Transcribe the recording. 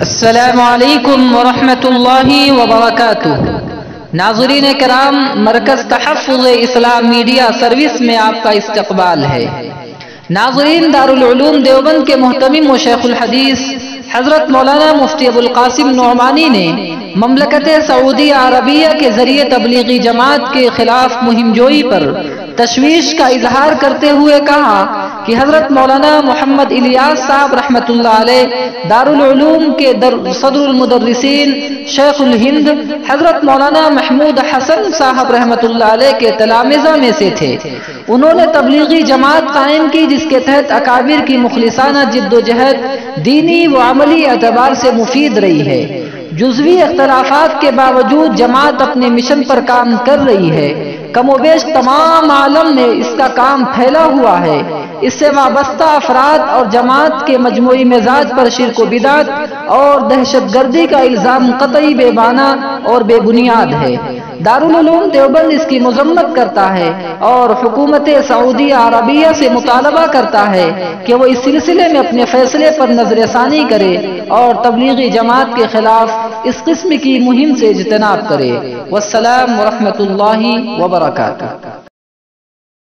السلام علیکم ورحمۃ اللہ وبرکاتہ۔ ناظرین کرام، مرکز تحفظ اسلام میڈیا سروس میں آپ کا استقبال ہے۔ ناظرین، دارالعلوم دیوبند کے محتمم و شیخ الحدیث حضرت مولانا مفتی ابو القاسم نعمانی نے مملکت سعودی عربیہ کے ذریعے تبلیغی جماعت کے خلاف مہم جوئی پر تشویش کا اظہار کرتے ہوئے کہا کہ حضرت مولانا محمد الیاس صاحب رحمت اللہ علیہ دارالعلوم کے در، صدر المدرسین شیخ الہند، حضرت مولانا محمود حسن صاحب رحمت اللہ علیہ کے تلامزہ میں سے تھے۔ انہوں نے تبلیغی جماعت قائم کی، جس کے تحت اکابر کی مخلصانہ جد و جہد دینی و عملی اعتبار سے مفید رہی ہے۔ جزوی اختلافات کے باوجود جماعت اپنے مشن پر کام کر رہی ہے۔ کم و بیش تمام عالم میں اس کا کام پھیلا ہوا ہے۔ اس سے وابستہ افراد اور جماعت کے مجموعی مزاج پر شرک و بدعت اور دہشت گردی کا الزام قطعی بے بانا اور بے بنیاد ہے۔ دارالعلوم دیوبند اس کی مذمت کرتا ہے اور حکومت سعودی عربیہ سے مطالبہ کرتا ہے کہ وہ اس سلسلے میں اپنے فیصلے پر نظر ثانی کرے اور تبلیغی جماعت کے خلاف اس قسم کی مہم سے اجتناب کرے۔ والسلام ورحمۃ اللہ وبرکاتہ۔